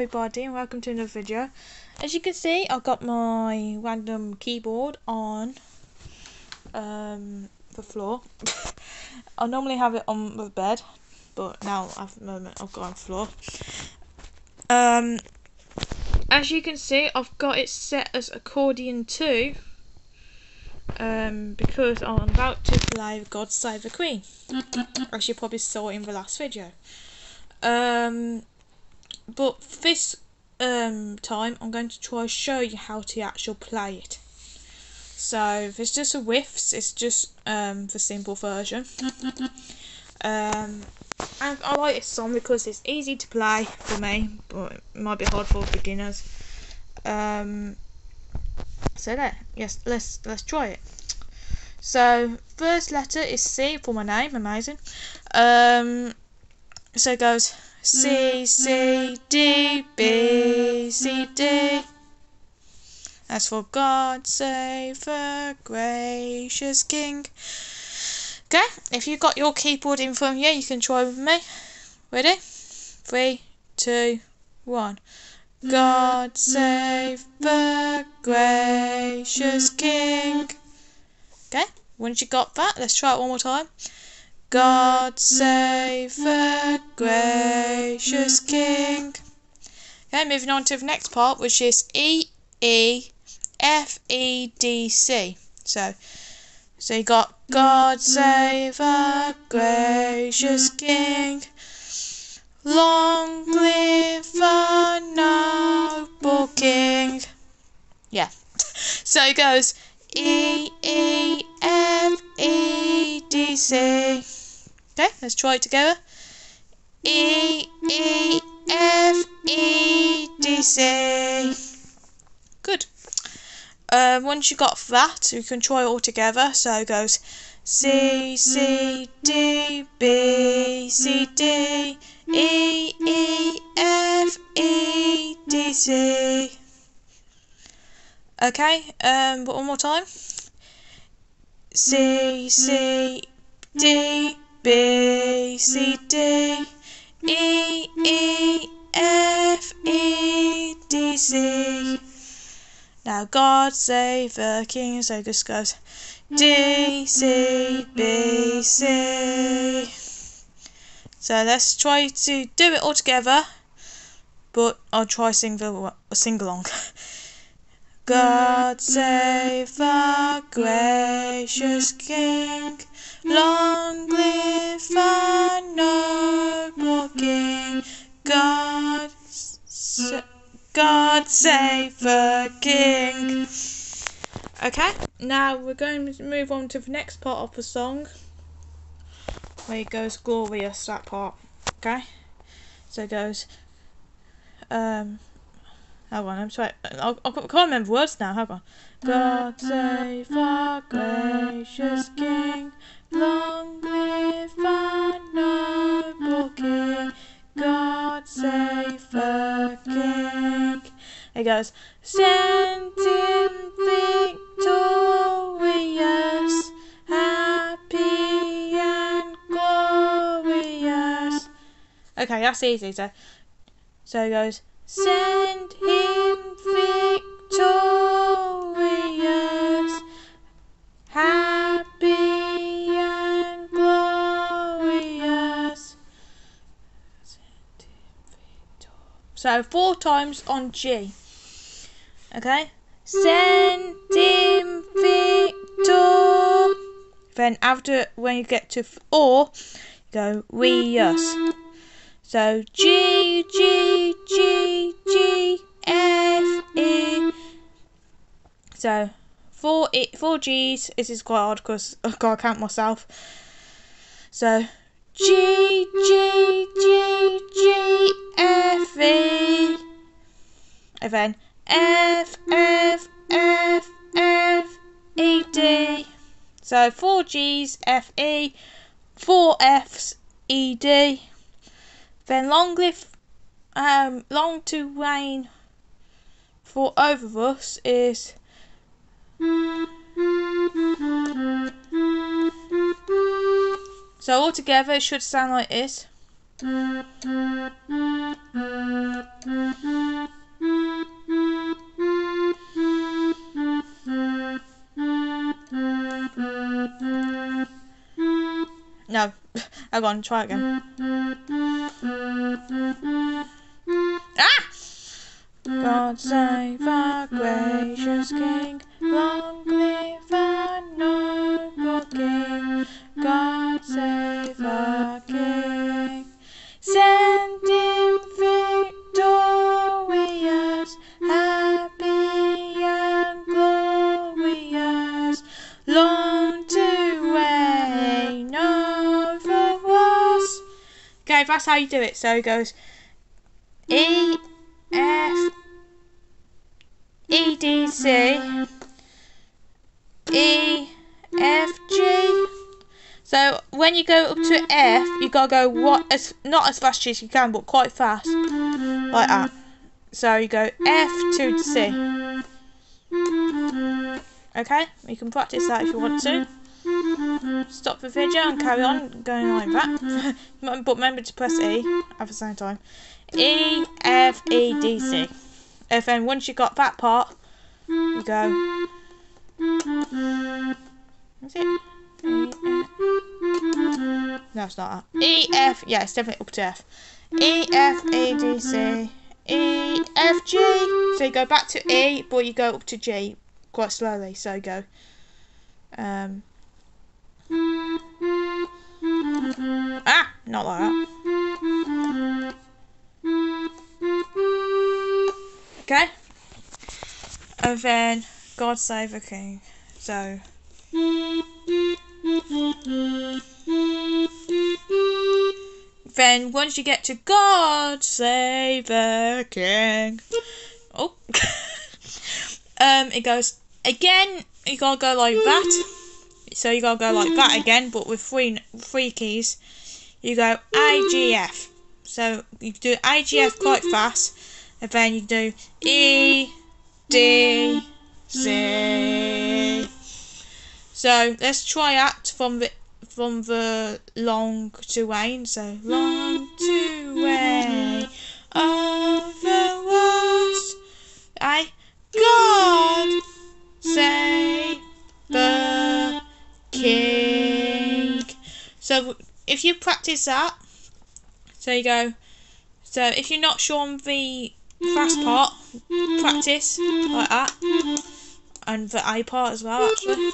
everybody and welcome to another video. As you can see I've got my random keyboard on um, the floor. I normally have it on the bed but now at the moment I've got on the floor. Um, as you can see I've got it set as accordion 2 um, because I'm about to play God Save the Queen as you probably saw in the last video. Um, but this um, time I'm going to try show you how to actually play it. So it's just a whiffs, it's just um, the simple version. Um, and I like this song because it's easy to play for me, but it might be hard for beginners. Um, so there, yes, let's let's try it. So first letter is C for my name, amazing. Um, so it goes C, C, D, B, C, D. As for God save the gracious King. Okay, if you've got your keyboard in front of you, you can try with me. Ready? Three, two, one. God save the gracious King. Okay, once you got that, let's try it one more time. God save the gracious King. Okay, moving on to the next part, which is E, E, F, E, D, C. So, so you got God save our gracious King. Long live our noble King. Yeah. So it goes E, E, F, E, D, C. Okay, let's try it together. E, E, F, E, D, C. Good. Uh, once you got that, you can try it all together. So it goes C, C, D, B, C, D, E, E, F, E, D, C. Okay, um, but one more time. C, C, D, B, C, D, E, E, F, E, D, C. Now God save the King, so this goes D, C, B, C. So let's try to do it all together, but I'll try sing the sing along. God save the gracious King. Long live save the King. Okay, now we're going to move on to the next part of the song, where it goes glorious, that part. Okay, so it goes, um, Hold on, I'm sorry. I, I can't remember words now. Hold on. God save our gracious King. Long live our noble King. God save the King. It goes, send him victorious, happy and glorious. Okay, that's easy. So, so it goes, send him victorious, happy and glorious. So four times on G. Okay. Victor. Then after when you get to four, go we us. So G G G G F E. So four it four G's. This is quite hard because I've got to count myself. So G G G G F E. And then F F F F E D. So four G's F E, four F's E D. Then long live, um, long to reign for over us is. So altogether it should sound like this. Hang on, try again. Ah! God save our gracious King, that's how you do it. So it goes E F E D C E F G. So when you go up to F, you gotta go what as not as fast as you can, but quite fast, like that. So you go F to C. Okay, you can practice that if you want to. Stop the video and carry on going like that. but remember to press E at the same time. E F E D C. And then once you got that part, you go. Is it? No, it's not that. E F. Yeah, it's definitely up to F. E F E D C E F G. So you go back to E, but you go up to G quite slowly. So you go. Um. Ah, not like that. Okay. And then God Save the King. So. Then once you get to God Save the King. Oh. um, it goes again. You gotta go like that. So you gotta go like that mm-hmm. again, but with three three keys. You go I G F. Mm-hmm. So you do IGF quite mm-hmm. fast, and then you do E, D, C. So let's try that from the from the long to Wayne. So long to if you practice that. So you go. So if you're not sure on the fast mm-hmm. part, mm-hmm. practice mm-hmm. like that, and the I part as well. Actually,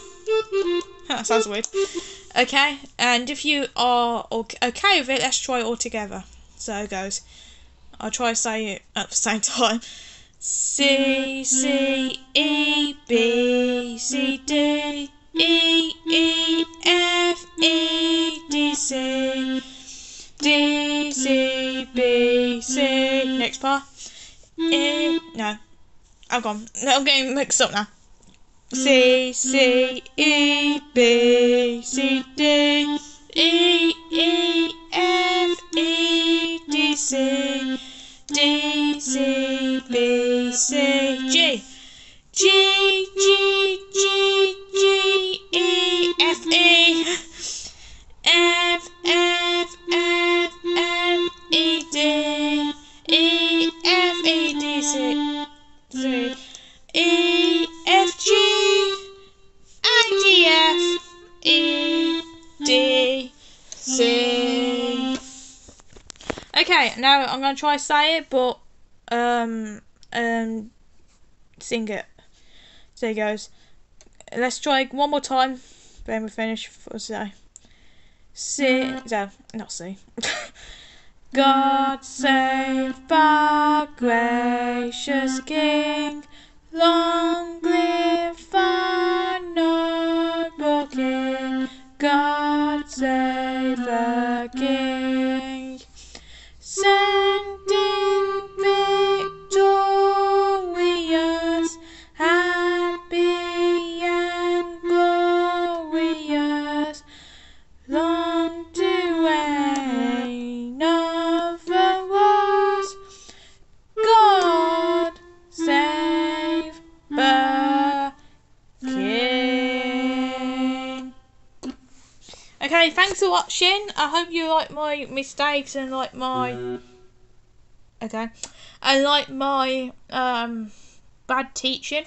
that sounds weird. Okay, and if you are okay with it, let's try it all together. So it goes. I'll try to say it at the same time. C C E B C D E E C. Next part. E. No. I've gone. No, I'm getting mixed up now. C mm. C E B C D E E Now I'm gonna try say it, but um um sing it. So it goes. Let's try one more time. Then we finish for say. C. No, not C. God save our gracious King. Long live our noble King. God save the King. Send Okay, thanks for watching. I hope you like my mistakes and like my okay, and like my um bad teaching.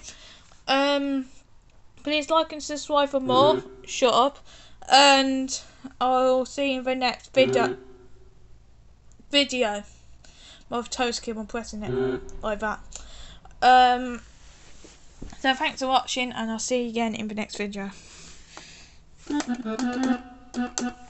Um, please like and subscribe for more. Shut up. and I'll see you in the next video. Video. My toast keep on pressing it like that. Um. So thanks for watching, and I'll see you again in the next video. Mm-mm.